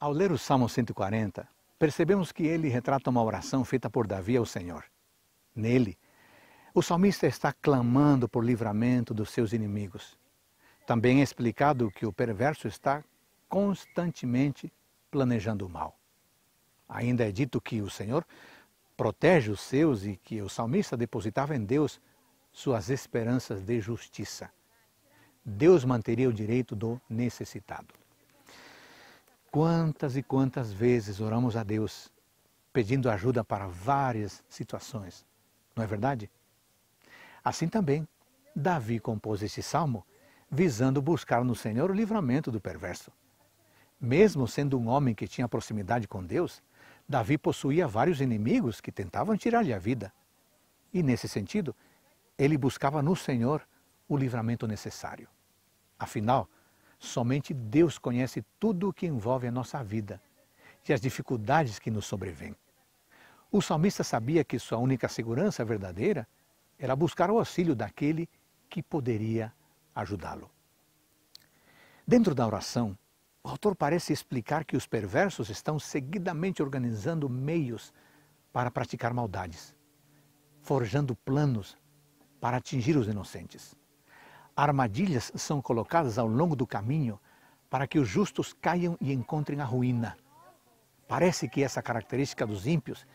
Ao ler o Salmo 140, percebemos que ele retrata uma oração feita por Davi ao Senhor. Nele, o salmista está clamando por livramento dos seus inimigos. Também é explicado que o perverso está constantemente planejando o mal. Ainda é dito que o Senhor protege os seus e que o salmista depositava em Deus suas esperanças de justiça. Deus manteria o direito do necessitado. Quantas e quantas vezes oramos a Deus pedindo ajuda para várias situações, não é verdade? Assim também, Davi compôs este salmo visando buscar no Senhor o livramento do perverso. Mesmo sendo um homem que tinha proximidade com Deus, Davi possuía vários inimigos que tentavam tirar-lhe a vida. E nesse sentido, ele buscava no Senhor o livramento necessário. Afinal, Somente Deus conhece tudo o que envolve a nossa vida e as dificuldades que nos sobrevêm. O salmista sabia que sua única segurança verdadeira era buscar o auxílio daquele que poderia ajudá-lo. Dentro da oração, o autor parece explicar que os perversos estão seguidamente organizando meios para praticar maldades, forjando planos para atingir os inocentes. Armadilhas são colocadas ao longo do caminho para que os justos caiam e encontrem a ruína. Parece que essa característica dos ímpios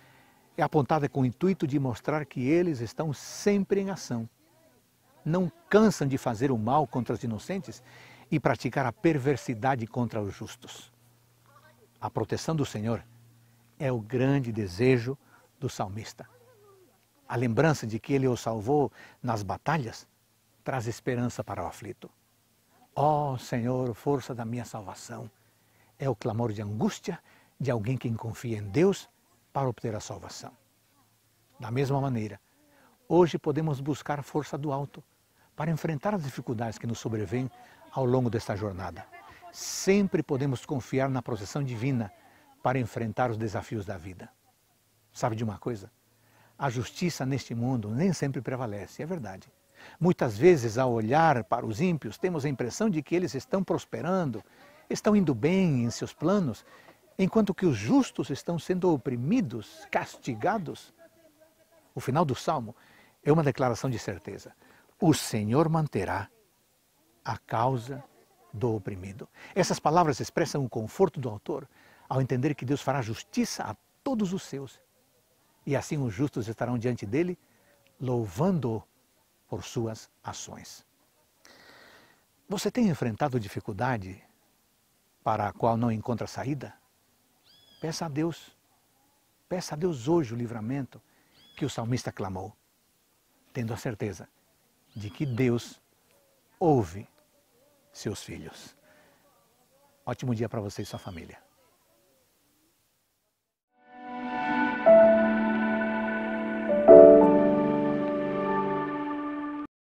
é apontada com o intuito de mostrar que eles estão sempre em ação. Não cansam de fazer o mal contra os inocentes e praticar a perversidade contra os justos. A proteção do Senhor é o grande desejo do salmista. A lembrança de que ele o salvou nas batalhas traz esperança para o aflito. Ó oh, Senhor, força da minha salvação, é o clamor de angústia de alguém que confia em Deus para obter a salvação. Da mesma maneira, hoje podemos buscar força do alto para enfrentar as dificuldades que nos sobrevêm ao longo desta jornada. Sempre podemos confiar na proteção divina para enfrentar os desafios da vida. Sabe de uma coisa? A justiça neste mundo nem sempre prevalece, é verdade. Muitas vezes, ao olhar para os ímpios, temos a impressão de que eles estão prosperando, estão indo bem em seus planos, enquanto que os justos estão sendo oprimidos, castigados. O final do salmo é uma declaração de certeza. O Senhor manterá a causa do oprimido. Essas palavras expressam o conforto do autor ao entender que Deus fará justiça a todos os seus. E assim os justos estarão diante dele, louvando-o por suas ações. Você tem enfrentado dificuldade para a qual não encontra saída? Peça a Deus. Peça a Deus hoje o livramento que o salmista clamou, tendo a certeza de que Deus ouve seus filhos. Ótimo dia para você e sua família.